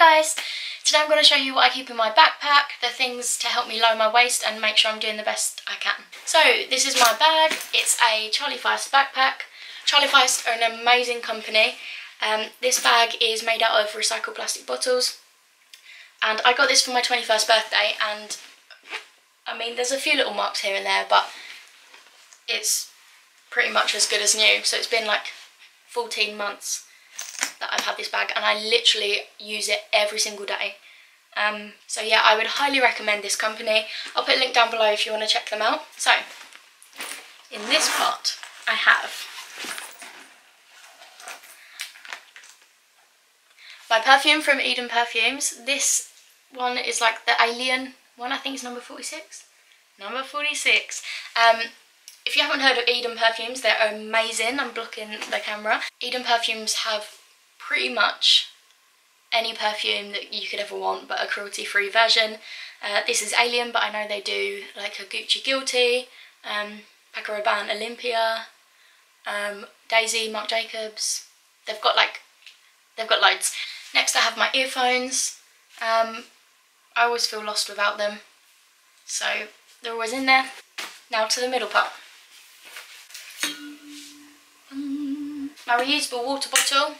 Hi guys! Today I'm going to show you what I keep in my backpack, the things to help me lower my waste and make sure I'm doing the best I can. So this is my bag, it's a Charlie Feist backpack. Charlie Feist are an amazing company. Um, this bag is made out of recycled plastic bottles and I got this for my 21st birthday and I mean there's a few little marks here and there but it's pretty much as good as new so it's been like 14 months that I've had this bag and I literally use it every single day. Um, so yeah, I would highly recommend this company. I'll put a link down below if you want to check them out. So, in this part, I have my perfume from Eden Perfumes. This one is like the alien one, I think it's number 46. Number 46. Um, if you haven't heard of Eden Perfumes, they're amazing. I'm blocking the camera. Eden Perfumes have pretty much any perfume that you could ever want but a cruelty free version. Uh, this is Alien but I know they do like a Gucci Guilty, um, Paco Rabanne Olympia, um, Daisy, Marc Jacobs. They've got like, they've got loads. Next I have my earphones. Um, I always feel lost without them. So they're always in there. Now to the middle part. My reusable water bottle.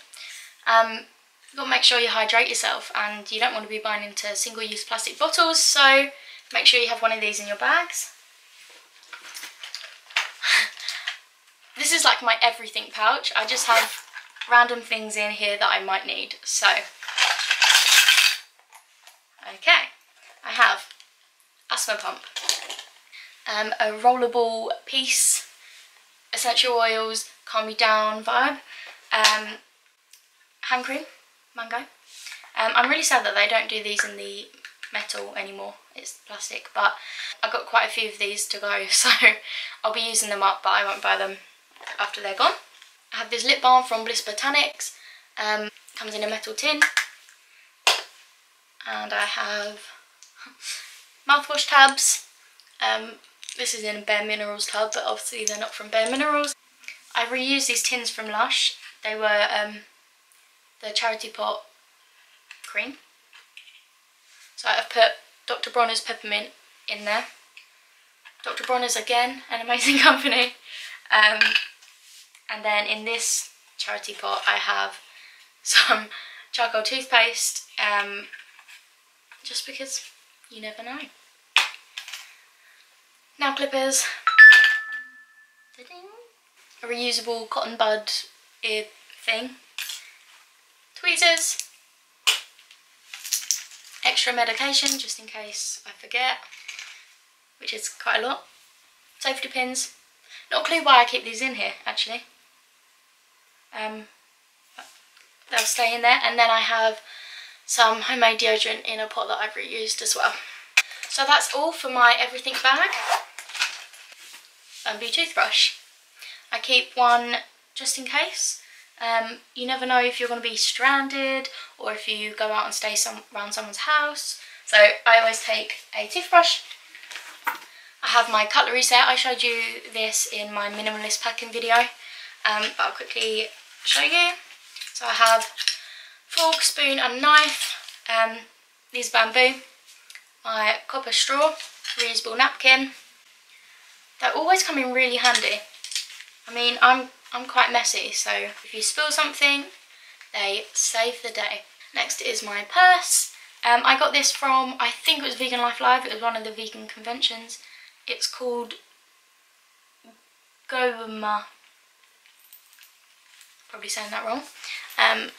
Um, you've got to make sure you hydrate yourself and you don't want to be buying into single-use plastic bottles so make sure you have one of these in your bags. this is like my everything pouch. I just have random things in here that I might need. So, okay, I have asthma pump, um, a rollerball piece, essential oils, calm me down vibe, um, hand cream, mango. Um, I'm really sad that they don't do these in the metal anymore, it's plastic, but I've got quite a few of these to go, so I'll be using them up, but I won't buy them after they're gone. I have this lip balm from Bliss Botanics, um, comes in a metal tin, and I have mouthwash tabs. Um, this is in a Bare Minerals tub, but obviously they're not from Bare Minerals. I reused these tins from Lush. They were um, the Charity Pot cream. So I've put Dr. Bronner's Peppermint in there. Dr. Bronner's again, an amazing company. Um, and then in this charity pot I have some charcoal toothpaste, um, just because you never know. Nail clippers. A reusable cotton bud ear thing tweezers, extra medication just in case I forget, which is quite a lot, safety pins, not a clue why I keep these in here actually, um, they'll stay in there, and then I have some homemade deodorant in a pot that I've reused as well. So that's all for my everything bag. And be toothbrush. I keep one just in case um, you never know if you're going to be stranded or if you go out and stay some, around someone's house. So I always take a toothbrush. I have my cutlery set. I showed you this in my minimalist packing video, um, but I'll quickly show you. So I have fork, spoon and knife. Um, these bamboo. My copper straw, reusable napkin. They always come in really handy. I mean, I'm I'm quite messy, so if you spill something, they save the day. Next is my purse. Um, I got this from, I think it was Vegan Life Live, it was one of the vegan conventions. It's called Goma. Probably saying that wrong. Um,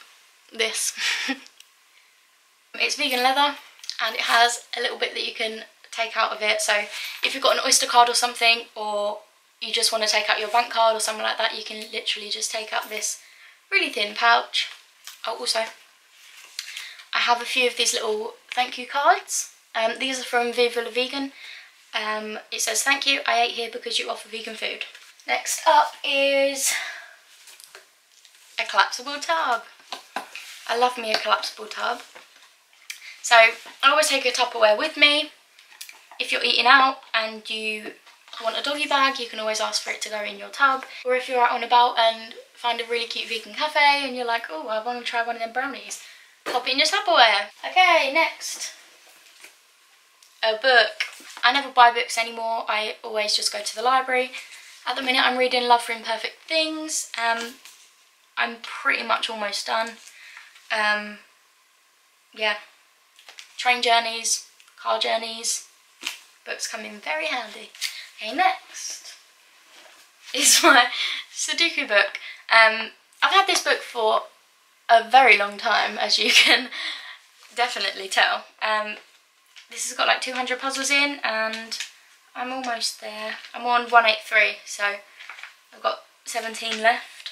this. it's vegan leather and it has a little bit that you can take out of it. So if you've got an Oyster card or something or you just want to take out your bank card or something like that, you can literally just take out this really thin pouch. Oh, also, I have a few of these little thank you cards. Um, these are from Viva La Vegan. Um, it says, thank you, I ate here because you offer vegan food. Next up is a collapsible tub. I love me a collapsible tub. So I always take a Tupperware with me. If you're eating out and you want a doggy bag, you can always ask for it to go in your tub. Or if you're out on about and find a really cute vegan cafe and you're like, oh, I want to try one of them brownies, pop it in your Tupperware. Okay, next. A book. I never buy books anymore. I always just go to the library. At the minute I'm reading Love for Imperfect Things. Um, I'm pretty much almost done. Um, yeah. Train journeys, car journeys. Books come in very handy. Okay, next is my Sudoku book. Um, I've had this book for a very long time, as you can definitely tell. Um, this has got like 200 puzzles in and I'm almost there. I'm on 183, so I've got 17 left.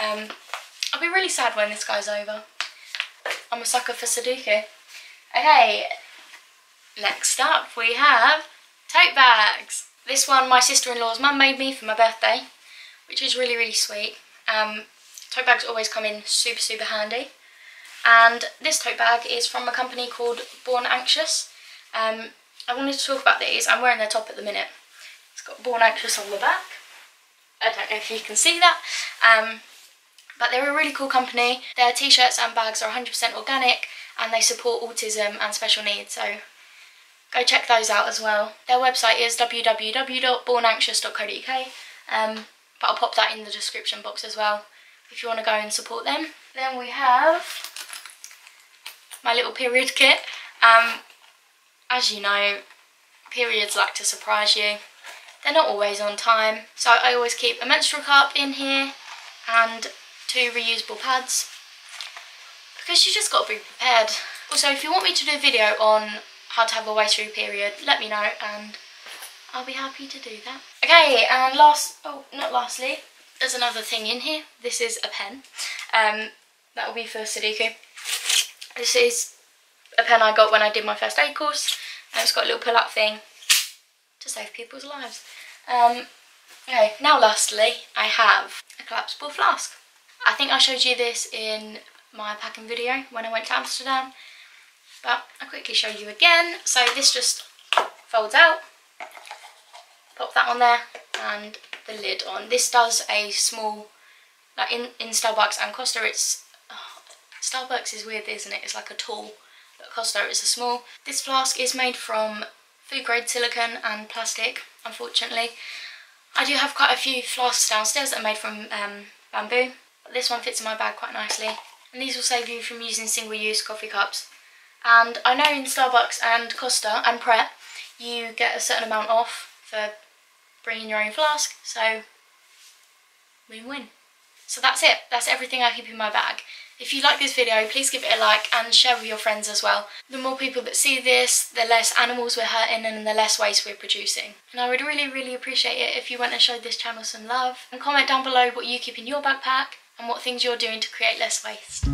Um, I'll be really sad when this guy's over. I'm a sucker for Sudoku. Okay, next up we have tote bags. This one my sister-in-law's mum made me for my birthday, which is really, really sweet. Um, tote bags always come in super, super handy. And this tote bag is from a company called Born Anxious. Um, I wanted to talk about these. I'm wearing their top at the minute. It's got Born Anxious on the back. I don't know if you can see that. Um, but they're a really cool company. Their t-shirts and bags are 100% organic and they support autism and special needs. So go check those out as well. Their website is www.bornanxious.co.uk um, but I'll pop that in the description box as well if you want to go and support them. Then we have my little period kit. Um, as you know, periods like to surprise you. They're not always on time, so I always keep a menstrual cup in here and two reusable pads because you just got to be prepared. Also, if you want me to do a video on how to have a way through period, let me know and I'll be happy to do that. Okay, and last, oh, not lastly, there's another thing in here. This is a pen. Um, that will be for Sudoku. This is a pen I got when I did my first aid course. And it's got a little pull-out thing to save people's lives. Um, okay, now lastly, I have a collapsible flask. I think I showed you this in my packing video when I went to Amsterdam. Quickly show you again. So this just folds out. Pop that on there and the lid on. This does a small, like in, in Starbucks and Costa it's, oh, Starbucks is weird isn't it? It's like a tall, but Costa is a small. This flask is made from food grade silicone and plastic, unfortunately. I do have quite a few flasks downstairs that are made from um, bamboo. But this one fits in my bag quite nicely. And these will save you from using single-use coffee cups. And I know in Starbucks and Costa and Pret, you get a certain amount off for bringing your own flask, so win-win. So that's it, that's everything I keep in my bag. If you like this video, please give it a like and share with your friends as well. The more people that see this, the less animals we're hurting and the less waste we're producing. And I would really, really appreciate it if you went and showed this channel some love. And comment down below what you keep in your backpack and what things you're doing to create less waste.